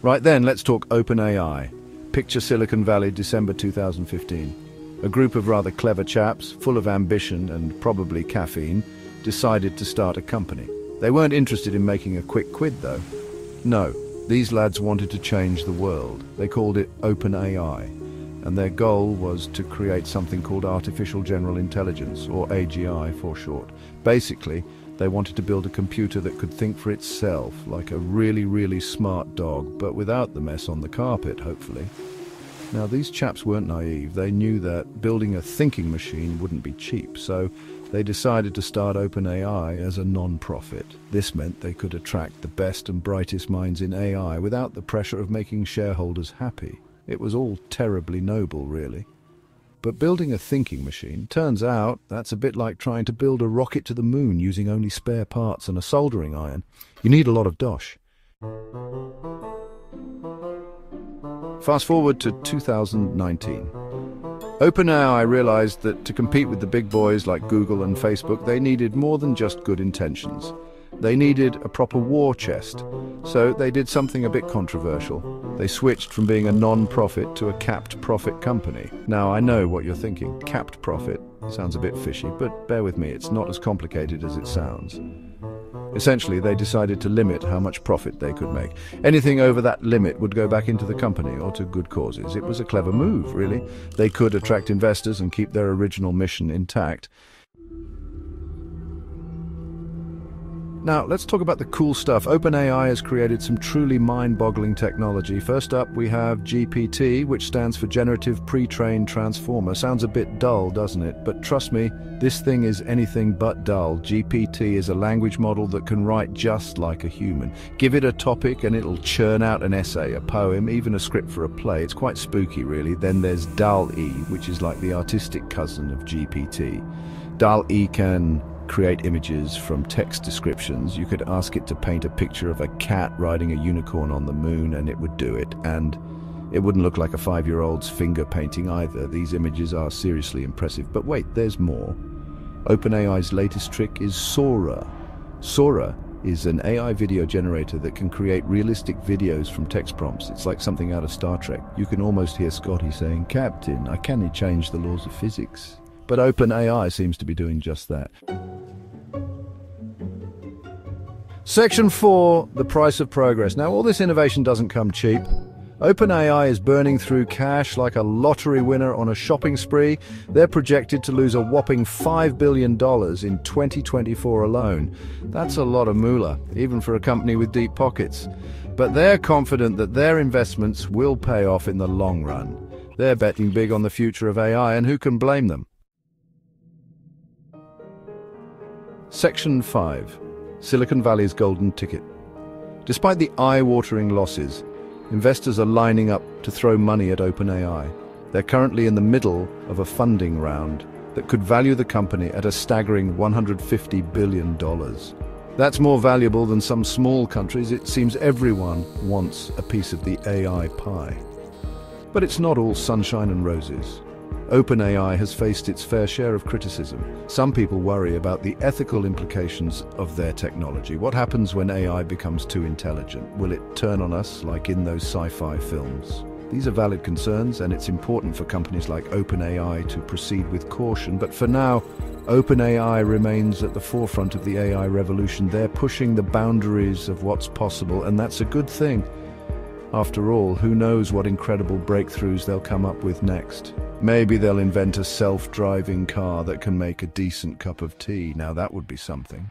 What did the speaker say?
Right then, let's talk OpenAI. Picture Silicon Valley, December 2015. A group of rather clever chaps, full of ambition and probably caffeine, decided to start a company. They weren't interested in making a quick quid, though. No, these lads wanted to change the world. They called it OpenAI, and their goal was to create something called Artificial General Intelligence, or AGI for short. Basically, they wanted to build a computer that could think for itself, like a really, really smart dog, but without the mess on the carpet, hopefully. Now, these chaps weren't naive. They knew that building a thinking machine wouldn't be cheap, so they decided to start OpenAI as a non-profit. This meant they could attract the best and brightest minds in AI without the pressure of making shareholders happy. It was all terribly noble, really. But building a thinking machine, turns out that's a bit like trying to build a rocket to the moon using only spare parts and a soldering iron. You need a lot of dosh. Fast forward to 2019. OpenAI realized that to compete with the big boys like Google and Facebook, they needed more than just good intentions. They needed a proper war chest, so they did something a bit controversial. They switched from being a non-profit to a capped profit company. Now, I know what you're thinking. Capped profit sounds a bit fishy, but bear with me, it's not as complicated as it sounds. Essentially, they decided to limit how much profit they could make. Anything over that limit would go back into the company or to good causes. It was a clever move, really. They could attract investors and keep their original mission intact. Now, let's talk about the cool stuff. OpenAI has created some truly mind-boggling technology. First up, we have GPT, which stands for Generative Pre-trained Transformer. Sounds a bit dull, doesn't it? But trust me, this thing is anything but dull. GPT is a language model that can write just like a human. Give it a topic and it'll churn out an essay, a poem, even a script for a play. It's quite spooky, really. Then there's DALL-E, which is like the artistic cousin of GPT. DALL-E can create images from text descriptions. You could ask it to paint a picture of a cat riding a unicorn on the moon and it would do it. And it wouldn't look like a five-year-old's finger painting either. These images are seriously impressive. But wait, there's more. OpenAI's latest trick is Sora. Sora is an AI video generator that can create realistic videos from text prompts. It's like something out of Star Trek. You can almost hear Scotty saying, Captain, I can't change the laws of physics. But OpenAI seems to be doing just that. Section 4, the price of progress. Now, all this innovation doesn't come cheap. OpenAI is burning through cash like a lottery winner on a shopping spree. They're projected to lose a whopping $5 billion in 2024 alone. That's a lot of moolah, even for a company with deep pockets. But they're confident that their investments will pay off in the long run. They're betting big on the future of AI, and who can blame them? Section 5 Silicon Valley's golden ticket. Despite the eye-watering losses, investors are lining up to throw money at OpenAI. They're currently in the middle of a funding round that could value the company at a staggering $150 billion. That's more valuable than some small countries. It seems everyone wants a piece of the AI pie. But it's not all sunshine and roses. OpenAI has faced its fair share of criticism. Some people worry about the ethical implications of their technology. What happens when AI becomes too intelligent? Will it turn on us like in those sci-fi films? These are valid concerns and it's important for companies like OpenAI to proceed with caution. But for now, OpenAI remains at the forefront of the AI revolution. They're pushing the boundaries of what's possible and that's a good thing. After all, who knows what incredible breakthroughs they'll come up with next. Maybe they'll invent a self-driving car that can make a decent cup of tea. Now that would be something.